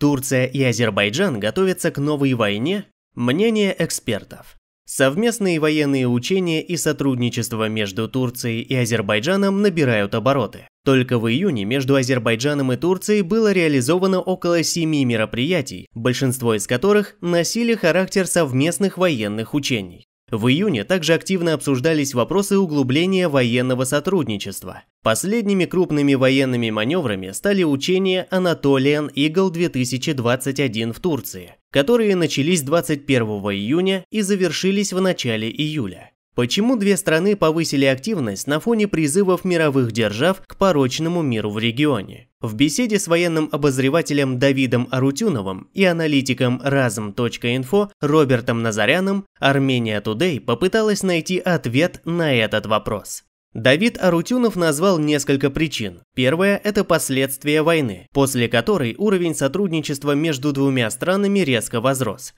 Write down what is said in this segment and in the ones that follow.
Турция и Азербайджан готовятся к новой войне? Мнение экспертов. Совместные военные учения и сотрудничество между Турцией и Азербайджаном набирают обороты. Только в июне между Азербайджаном и Турцией было реализовано около семи мероприятий, большинство из которых носили характер совместных военных учений. В июне также активно обсуждались вопросы углубления военного сотрудничества. Последними крупными военными маневрами стали учения Anatolian Eagle 2021 в Турции, которые начались 21 июня и завершились в начале июля. Почему две страны повысили активность на фоне призывов мировых держав к порочному миру в регионе? В беседе с военным обозревателем Давидом Арутюновым и аналитиком Разм.инфо Робертом Назаряном Армения Тудей попыталась найти ответ на этот вопрос. Давид Арутюнов назвал несколько причин. Первое – это последствия войны, после которой уровень сотрудничества между двумя странами резко возрос.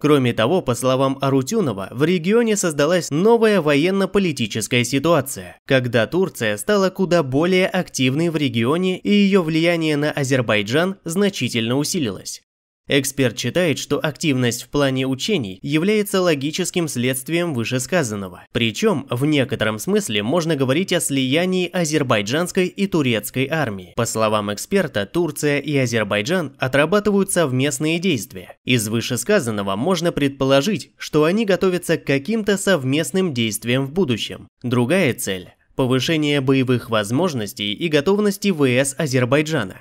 Кроме того, по словам Арутюнова, в регионе создалась новая военно-политическая ситуация, когда Турция стала куда более активной в регионе и ее влияние на Азербайджан значительно усилилось. Эксперт считает, что активность в плане учений является логическим следствием вышесказанного. Причем, в некотором смысле можно говорить о слиянии азербайджанской и турецкой армии. По словам эксперта, Турция и Азербайджан отрабатывают совместные действия. Из вышесказанного можно предположить, что они готовятся к каким-то совместным действиям в будущем. Другая цель – повышение боевых возможностей и готовности ВС Азербайджана.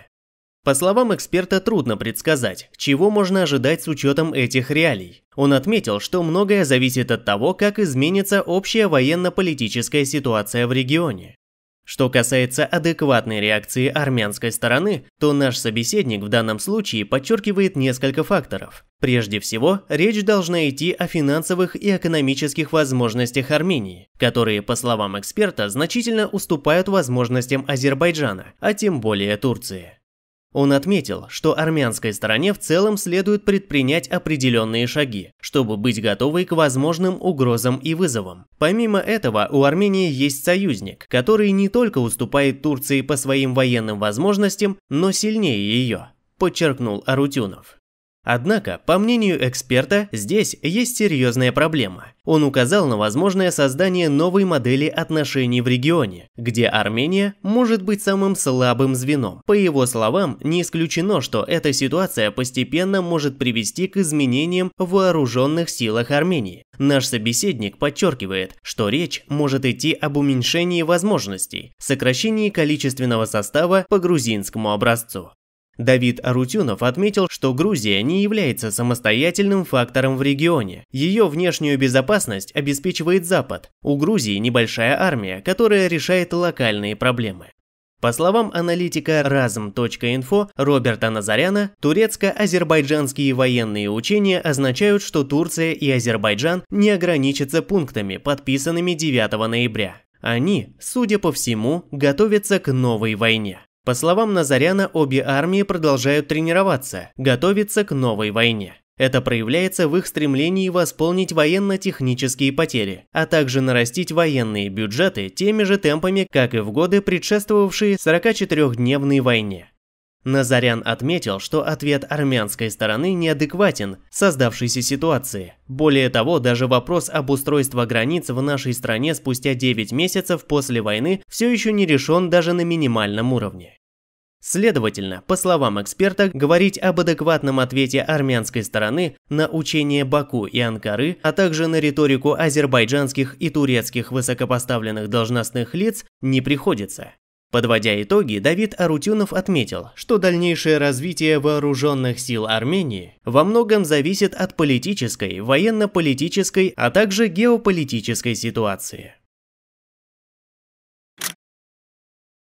По словам эксперта, трудно предсказать, чего можно ожидать с учетом этих реалий. Он отметил, что многое зависит от того, как изменится общая военно-политическая ситуация в регионе. Что касается адекватной реакции армянской стороны, то наш собеседник в данном случае подчеркивает несколько факторов. Прежде всего, речь должна идти о финансовых и экономических возможностях Армении, которые, по словам эксперта, значительно уступают возможностям Азербайджана, а тем более Турции. Он отметил, что армянской стороне в целом следует предпринять определенные шаги, чтобы быть готовой к возможным угрозам и вызовам. Помимо этого, у Армении есть союзник, который не только уступает Турции по своим военным возможностям, но сильнее ее, подчеркнул Арутюнов. Однако, по мнению эксперта, здесь есть серьезная проблема. Он указал на возможное создание новой модели отношений в регионе, где Армения может быть самым слабым звеном. По его словам, не исключено, что эта ситуация постепенно может привести к изменениям в вооруженных силах Армении. Наш собеседник подчеркивает, что речь может идти об уменьшении возможностей, сокращении количественного состава по грузинскому образцу. Давид Арутюнов отметил, что Грузия не является самостоятельным фактором в регионе. Ее внешнюю безопасность обеспечивает Запад. У Грузии небольшая армия, которая решает локальные проблемы. По словам аналитика Разм.инфо Роберта Назаряна, турецко-азербайджанские военные учения означают, что Турция и Азербайджан не ограничатся пунктами, подписанными 9 ноября. Они, судя по всему, готовятся к новой войне. По словам Назаряна, обе армии продолжают тренироваться, готовиться к новой войне. Это проявляется в их стремлении восполнить военно-технические потери, а также нарастить военные бюджеты теми же темпами, как и в годы, предшествовавшие 44-дневной войне. Назарян отметил, что ответ армянской стороны неадекватен создавшейся ситуации. Более того, даже вопрос об устройстве границ в нашей стране спустя 9 месяцев после войны все еще не решен даже на минимальном уровне. Следовательно, по словам эксперта, говорить об адекватном ответе армянской стороны на учение Баку и Анкары, а также на риторику азербайджанских и турецких высокопоставленных должностных лиц не приходится. Подводя итоги, Давид Арутюнов отметил, что дальнейшее развитие вооруженных сил Армении во многом зависит от политической, военно-политической, а также геополитической ситуации.